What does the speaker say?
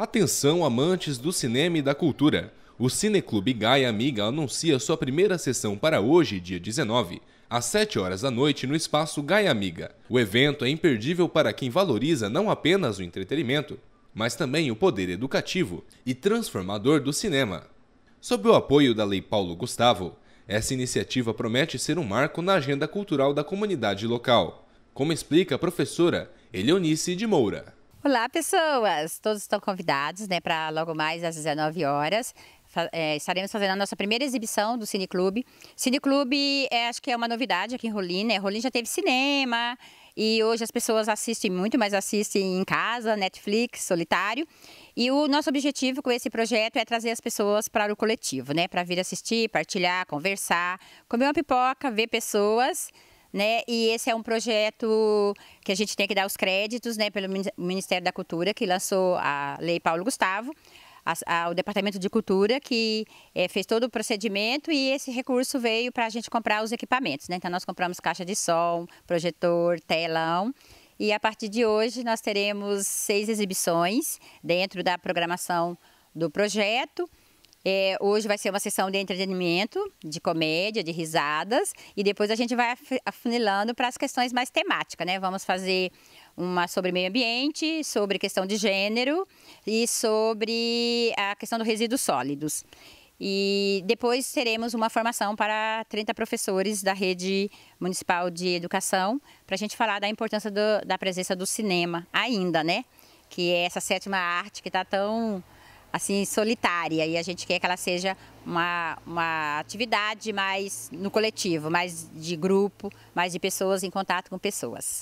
Atenção amantes do cinema e da cultura. O Cineclube Gaia Amiga anuncia sua primeira sessão para hoje, dia 19, às 7 horas da noite no espaço Gaia Amiga. O evento é imperdível para quem valoriza não apenas o entretenimento, mas também o poder educativo e transformador do cinema. Sob o apoio da Lei Paulo Gustavo, essa iniciativa promete ser um marco na agenda cultural da comunidade local, como explica a professora Eleonice de Moura. Olá, pessoas! Todos estão convidados né, para logo mais às 19 horas. É, estaremos fazendo a nossa primeira exibição do Cineclube. Cineclube, é, acho que é uma novidade aqui em Rolim, né? Rolim já teve cinema e hoje as pessoas assistem muito, mas assistem em casa, Netflix, solitário. E o nosso objetivo com esse projeto é trazer as pessoas para o coletivo, né? Para vir assistir, partilhar, conversar, comer uma pipoca, ver pessoas né? E esse é um projeto que a gente tem que dar os créditos, né, pelo Ministério da Cultura, que lançou a Lei Paulo Gustavo, a, a, o Departamento de Cultura, que é, fez todo o procedimento e esse recurso veio para a gente comprar os equipamentos, né? Então, nós compramos caixa de som, projetor, telão. E a partir de hoje nós teremos seis exibições dentro da programação do projeto. É, hoje vai ser uma sessão de entretenimento, de comédia, de risadas, e depois a gente vai afunilando para as questões mais temáticas, né? Vamos fazer uma sobre meio ambiente, sobre questão de gênero e sobre a questão dos resíduos sólidos. E depois teremos uma formação para 30 professores da rede municipal de educação, para a gente falar da importância do, da presença do cinema ainda, né? Que é essa sétima arte que está tão assim solitária e a gente quer que ela seja uma, uma atividade mais no coletivo, mais de grupo, mais de pessoas em contato com pessoas.